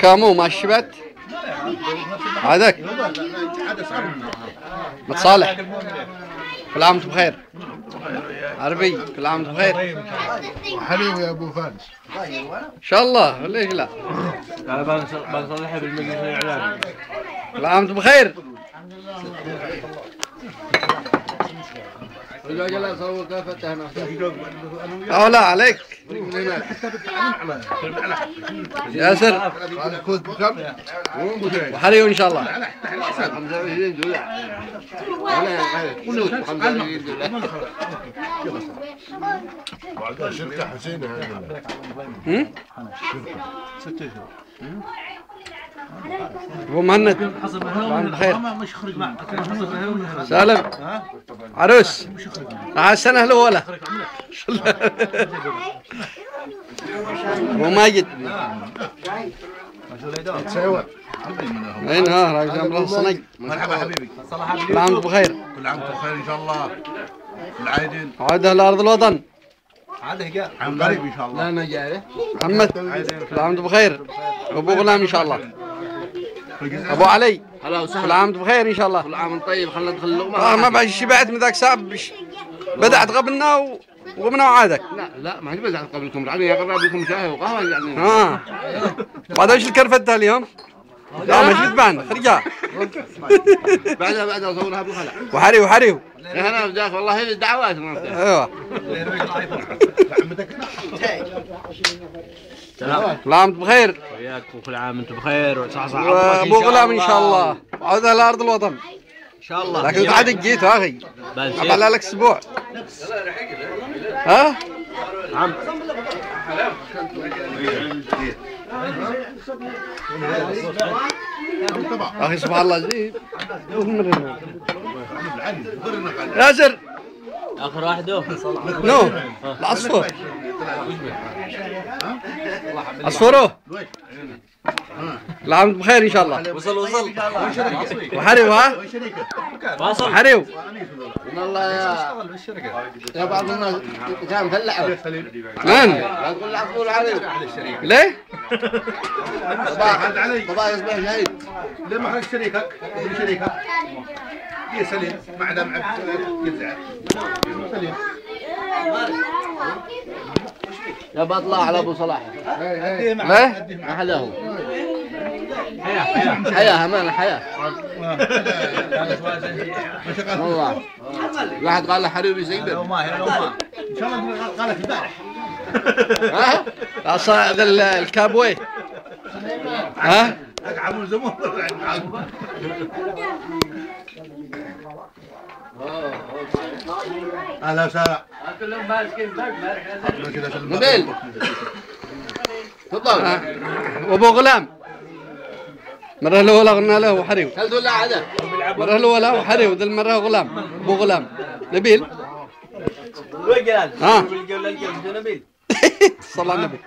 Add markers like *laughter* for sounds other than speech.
كامو ما شبت؟ عادك متصالح. كل عام وأنتم بخير. عربي كل عام وأنتم بخير. حلو يا أبو فارس إن شاء الله ليش لا أنا بنصلحها بالمجلس الإعلامي. كل عام وأنتم بخير. أولى عليك ياسر؟ وحريو إن شاء الله شركة حسينة هذه. هم؟ أبو مهند عام بخير. سالم. عروس. على السنة الأولى أبو ماجد تساوى أين ها راجل أمره الصنق مرحبا حبيبي. كل عام بخير. كل عام بخير إن شاء الله. العايدين. عودة لأرض الوطن. عام قريب إن شاء الله. محمد. كل عام بخير. أبو غلام إن شاء الله. أبو علي هلا كل وسهلا عام وأنتم بخير إن شاء الله كل عام وانت طيب خلنا ندخل اللقمه آه ما بعد شبعت من ذاك ساعة بش- بدأت غبنا و- وقمنا وعادك لا لا ما هي بزعل قبلكم يعني يقرب لكم شاي وقهوه يعني ها بعد إيش الكرفتة اليوم؟ لا ما شفت بعد خرجها بعدها بعدها اصورها بالخلع وحري وحري أنا بداك والله هذه الدعوات. أيوه كل عام وأنتم بخير. وياكم كل عام وأنتم بخير. وصحصح وأبو غلام إن شاء الله. عودة لارض الوطن. إن شاء الله. لكن بعد جيت أخي. على لك أسبوع. ها؟ عم. أخي سبحان الله زين ياسر آخر واحدة نو. العصفور عصفوره العام بخير إن شاء الله. وصل وصل. وحريو ها؟ واصل. وحريو والله يا يا بعض الناس كان فلعوا من؟ لا تقول العفو عليك ليه؟ علي بابا يصبح شهيد لما خرج شريكك ابن شريكك. يا سليم ما عدا مع يزعل سليم. يا بطلع على أبو صلاح. ليه ما حدا هو حياة أمان حياة. والله. واحد قال له حبيبي سيبر ما ما ان شاء الله قالت البارح ها ال- الكابوي. ها؟ عمو زمون أهلا وسهلا. نبيل تفضل. وابو غلام. مرة الأولى قلنا له وحريو هل تقول لا عدا مرة الأولى وحريو ذي المرة غلام. أبو غلام. نبيل. وين جلال؟ ها نبيل. *laughs* صلى على النبي.